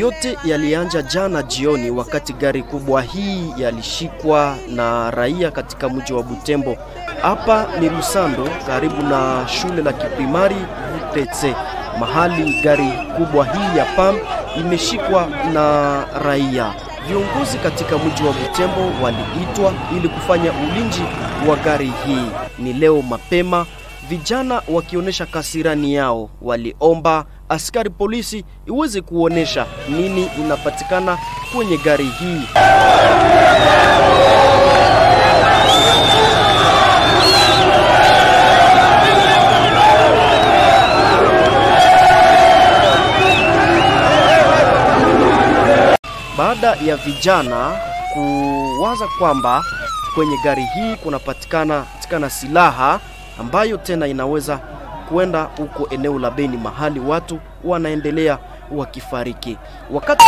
Yote yalianja jana jioni wakati gari kubwa hii yalishikwa na raia katika mji wa Butembo. Hapa ni Lusando karibu na shule la kiprimari Butetse, mahali gari kubwa hii ya PAM imeshikwa na raia. Viongozi katika mji wa Butembo waliitwa ili kufanya ulinzi wa gari hii. Ni leo mapema, vijana wakionyesha kasirani yao waliomba askari polisi iweze kuonesha nini inapatikana kwenye gari hii. Baada ya vijana kuwaza kwamba kwenye gari hii kunapatikana patikana silaha ambayo tena inaweza kwenda huko eneo la Beni mahali watu wanaendelea wakifariki. Wakati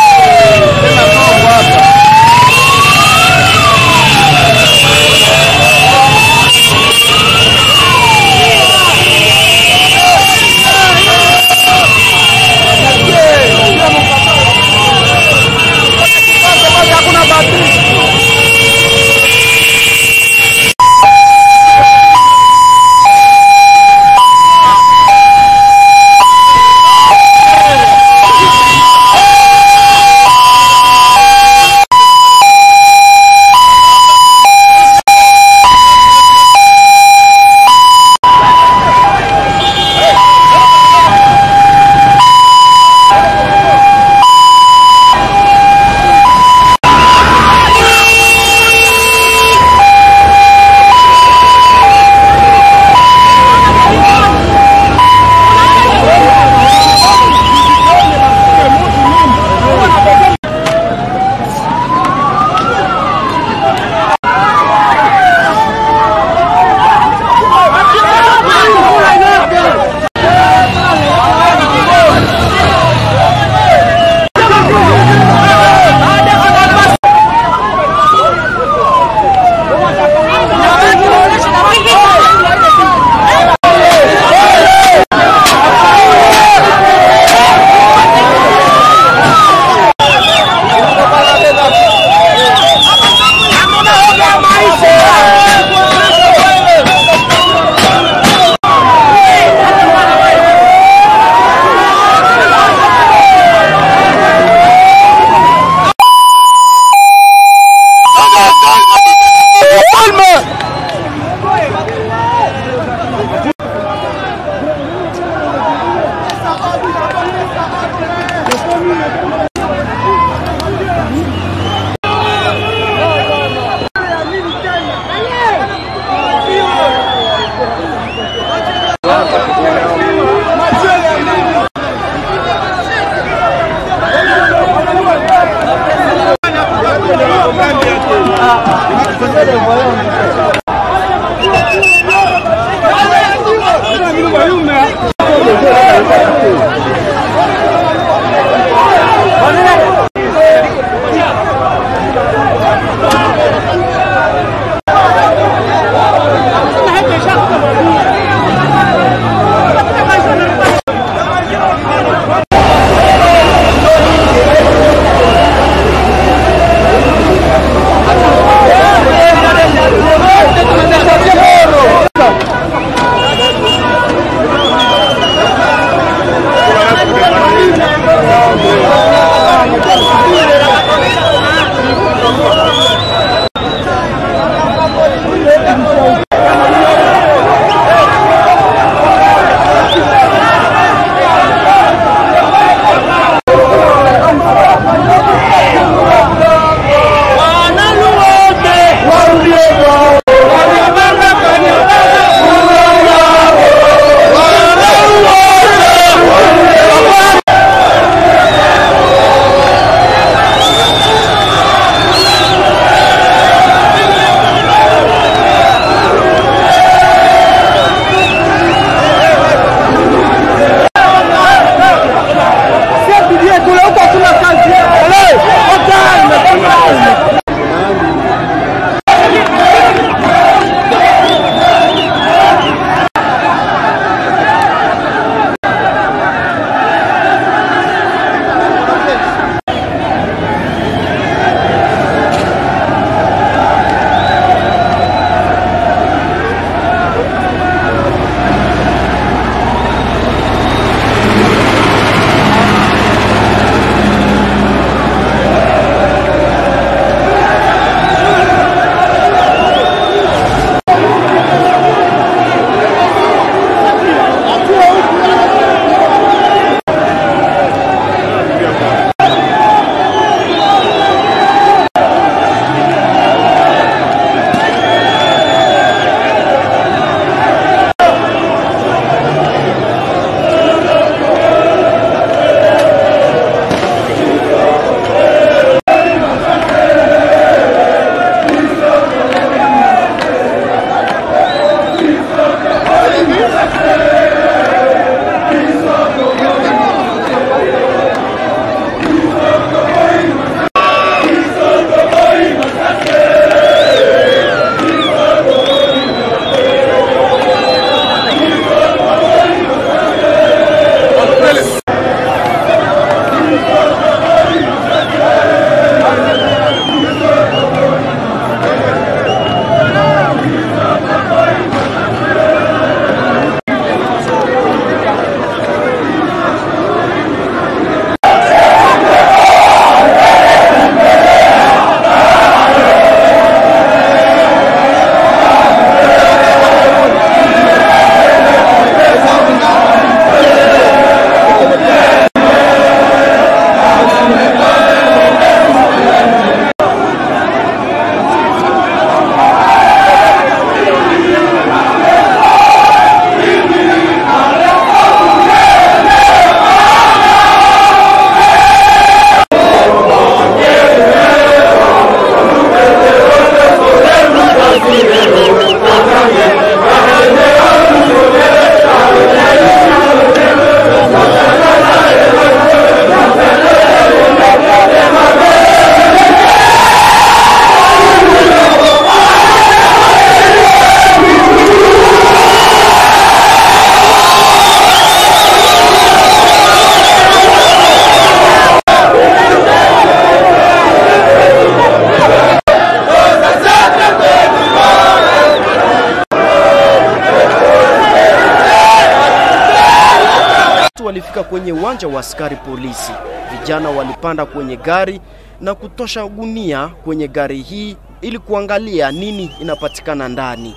kwenye uwanja wa askari polisi. Vijana walipanda kwenye gari na kutosha gunia kwenye gari hii ili kuangalia nini inapatikana ndani.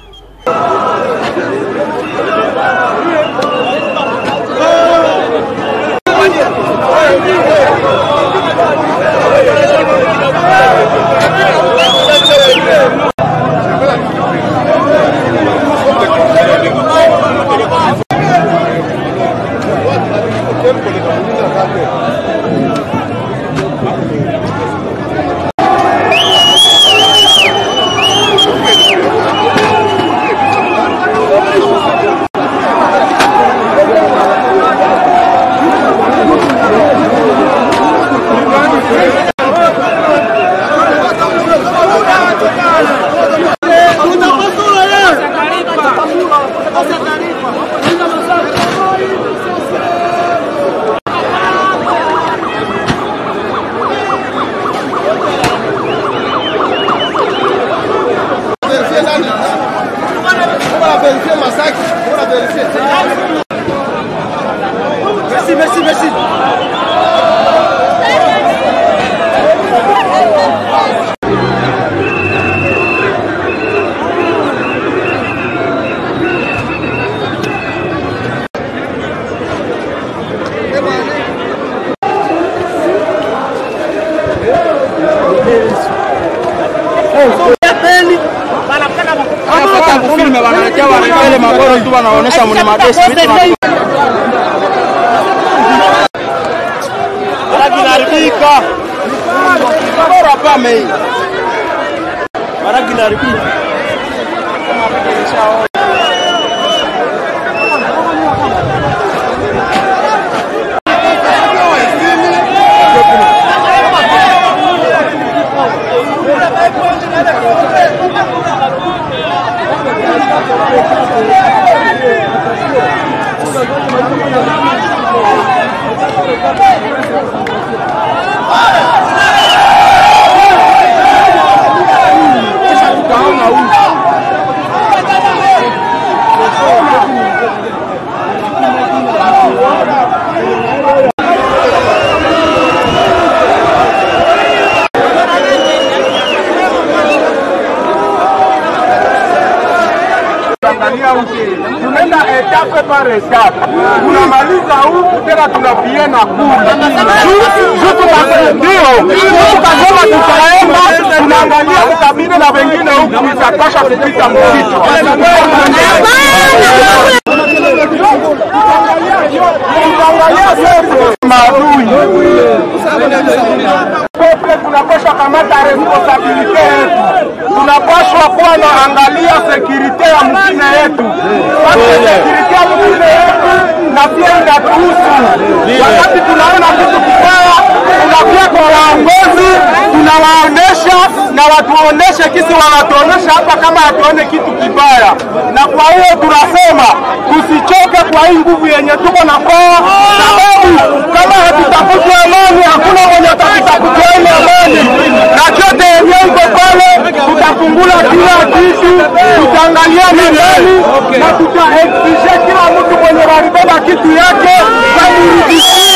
On va la vérifier, massacre. On va la vérifier. Merci, merci, merci. Sasa mnamado spirit na Kinaharibika. Bora pame hii. Mara kinaharibika. Kama vile Tanzania huku tunaenda etape par etape, tunamaliza huku tena tunapiena kule ndio tukasema tutaenda tunaangalia kukabili na wengine huku mitakasha kupita msitu maadui peple tunapaswa kamata responsabilite yetu, tunapaswa kuwa na angalia sekirite ya mkine yetu, sekurite ya mkine yetu na pia inatuhusu. Wakati tunaona kitu kibaya, tunakuwa kwa waongozi, tunawaonesha na watuoneshe kisi wanatuonesha hapa kama hatuone kitu kibaya, na kwa hiyo tunasema tusichoke kwa hii nguvu yenye tuko na kwa sababu kama hatutafuti amani, hakuna mwenye atakutafutia ile amani, na chote yenye iko pale, tutafungula kila kitu, tutaangalia ni nani na tutaexige kila mtu mwenye walibeba kitu yake wamrudishie.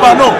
Copa no.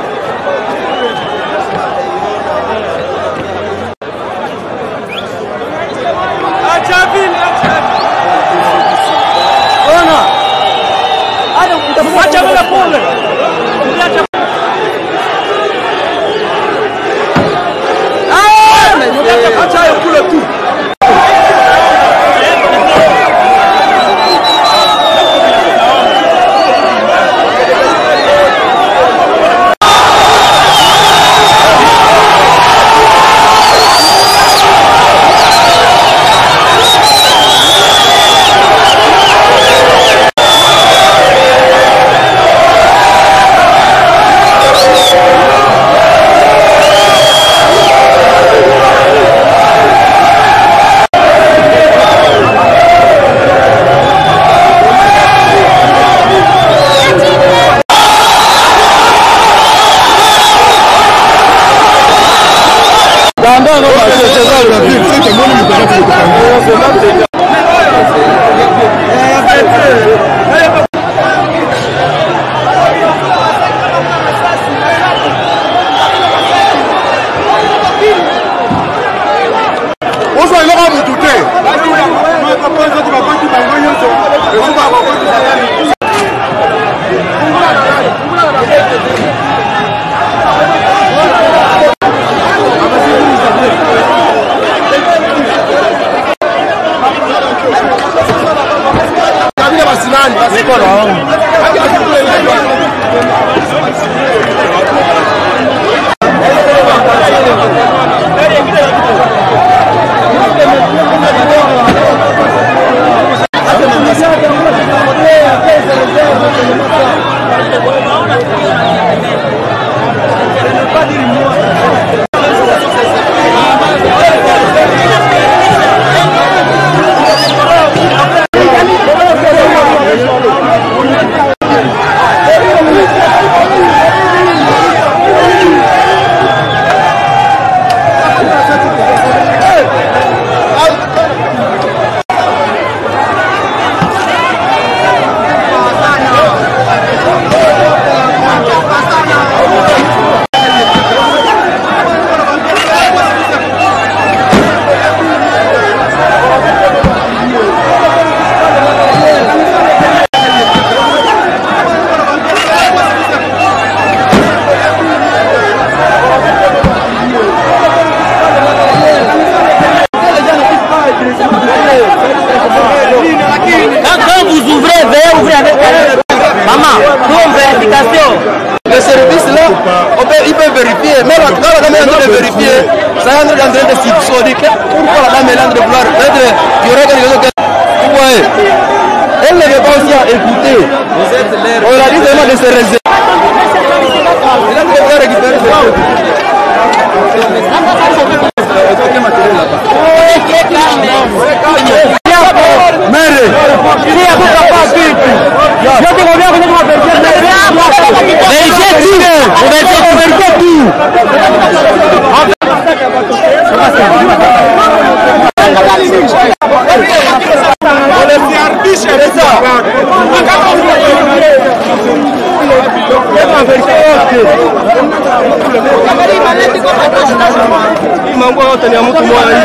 Kinan gwamnati ne muku ma yi.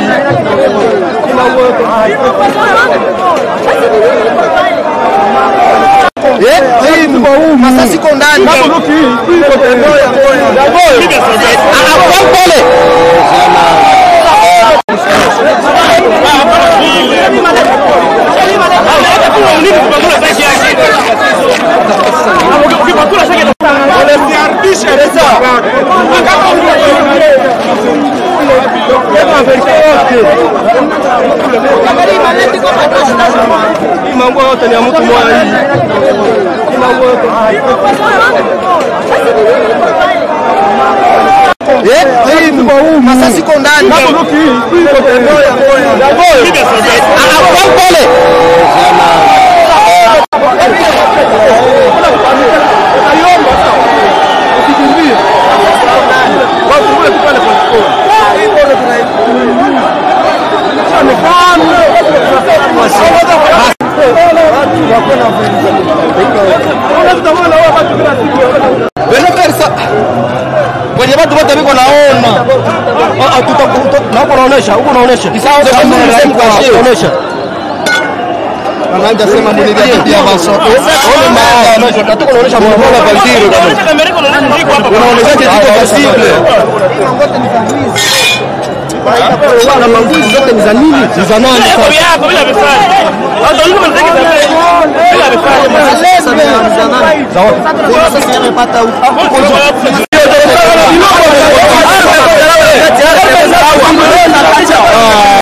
Kinan gwamnati. Masasi ko ndani. Anasema Amerika kwenye watu wote viko naona naonesha huko naonesha naonesha anaanza sema mnilie ole maana na naonesha mwana kwa kama unaonesha kitu possible na mangui zote ni za nini? Ni za nani? Ah.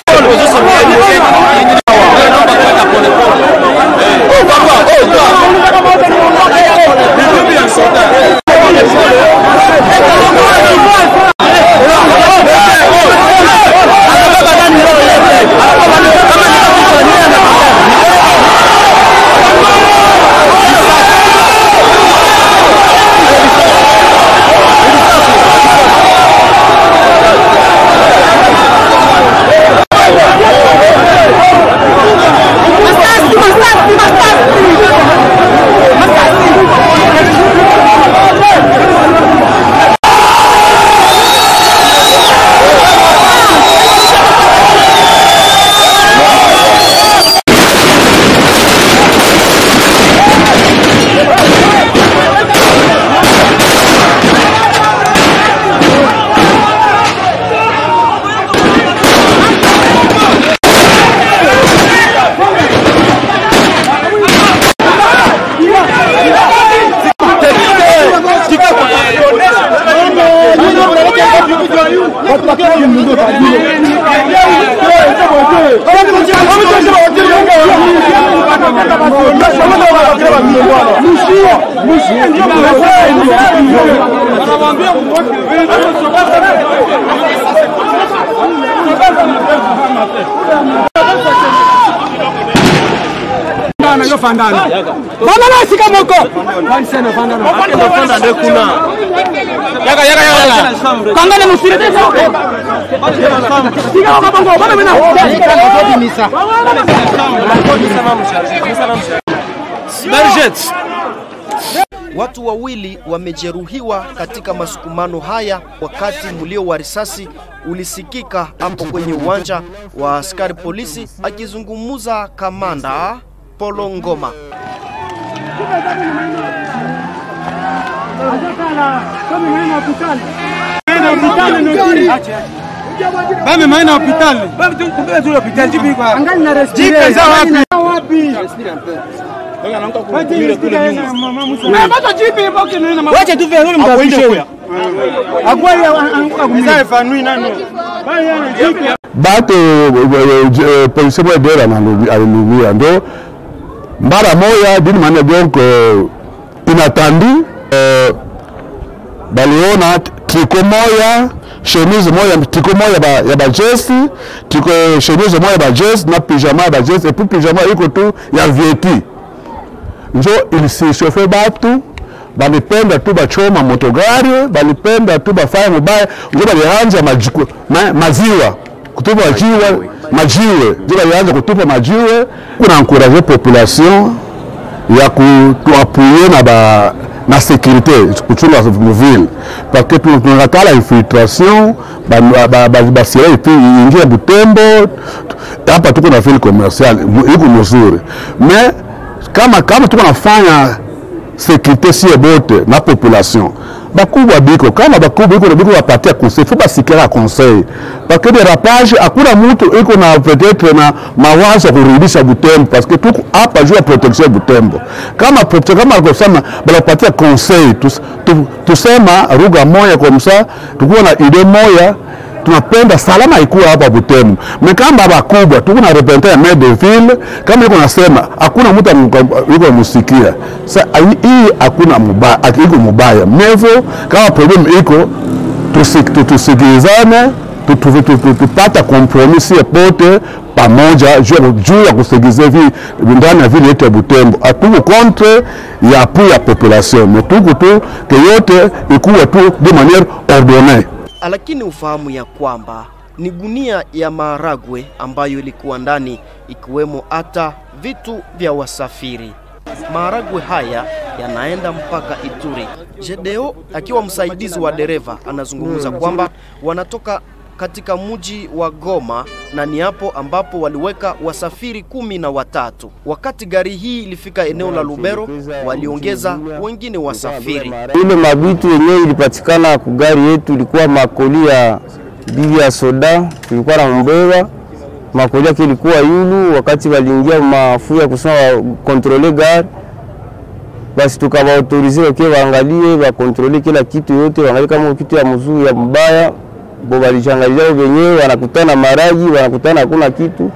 Bana moko. Watu wawili wamejeruhiwa katika masukumano haya wakati mlio wa risasi ulisikika hapo kwenye uwanja wa askari polisi, akizungumza kamanda polo ngoma bamemaye na hopitalwache tuveule mtapishe bato polisi mwe bera na aleluya ndo mara moya dini manière donc inattendue euh, baliona triko moya chemise moya triko moya ba, ya bajesi triko chemise moya ya bajesi na pyjama ya bajesi epu pyjama iko tu ya vieti njo ilisishofe batu balipenda tu bachoma motogari balipenda tu bafanya mubaya njo balianja maziwa kutupa majiwe majiwe njo balianja kutupa majiwe kuna encourage population ya kutuapuye na ba na sécurité kuchunga muvile parce que tunakala infiltration basira ingia Butembo hapa tuko na ville commercial iko mzuri mais kama kama tuko nafanya sécurité sie bote na population bakubwa biko kama bakubwa iko biko bapatia conseil faut basikira conseil. Parce que dérapage hakuna mtu iko na peut-être na mawazo ya kurudisha Butembo parce que tuko hapa juu ya protection ya Butembo. Kama protection kama alivyosema banapatia conseil tus, tu, tusema lugha moya kwa msa tukuwa na idee moya tunapenda salama ikuwa hapa Butembo. Mekamba bakubwa tuko na representa ya maire de ville, kama iko nasema hakuna mtu yuko musikia. Sa hii hakuna mubaya, iko mubaya. Mevo kama problem iko tusi- tu- tusikilizane tu- tu- tu- tu- tupata kompromisi pote pamoja juu ya- kusigiza vi ndani ya vile yetu ya Butembo. Hatuko contre ya appui ya population, mais tuko tu ke yote ikuwe tu de manière ordonnée. Lakini ufahamu ya kwamba ni gunia ya maharagwe ambayo ilikuwa ndani ikiwemo hata vitu vya wasafiri. Maharagwe haya yanaenda mpaka Ituri. Jedeo akiwa msaidizi wa dereva anazungumza kwamba wanatoka katika mji wa Goma na ni hapo ambapo waliweka wasafiri kumi na watatu. Wakati gari hii ilifika eneo la Lubero, waliongeza wengine wasafiri. ile mabitu yenyewe ilipatikana kugari yetu ilikuwa makoli ya bibi ya soda, tulikuwa na mbeba makoli yake ilikuwa yulu. Wakati waliingia mafu ya kusema wakontrole gari, basi tukawaautorize wakiwa waangalie wakontrole kila kitu yote, waangalie kama kitu ya mzuri ya mbaya, bo walichangalia wenyewe, wanakutana maraji, wanakutana hakuna kitu,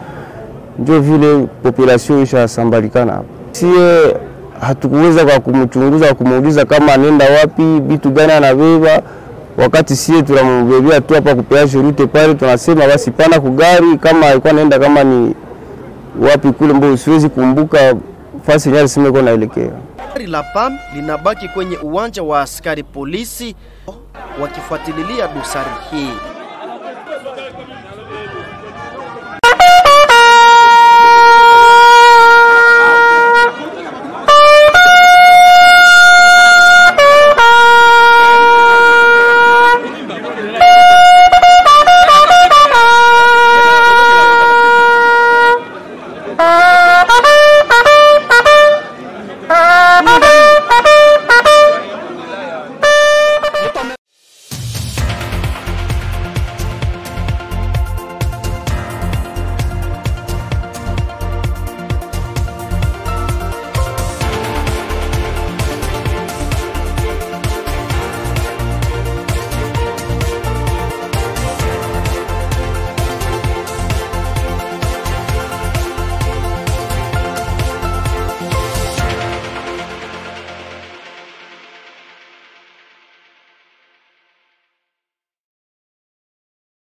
ndio vile population ishasambalikana hapa. Sie hatukuweza kwa kumchunguza kumuuliza kama anaenda wapi, vitu gani anabeba, wakati sie tunambebea tu hapa kupea shurute pale, tunasema basi pana kugari, kama alikuwa anaenda kama ni wapi kule, mbao siwezi kumbuka fasi yenyewe alisema iko naelekea. Gari la PAM linabaki kwenye uwanja wa askari polisi wakifuatilia dosari hii.